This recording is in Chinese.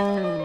嗯。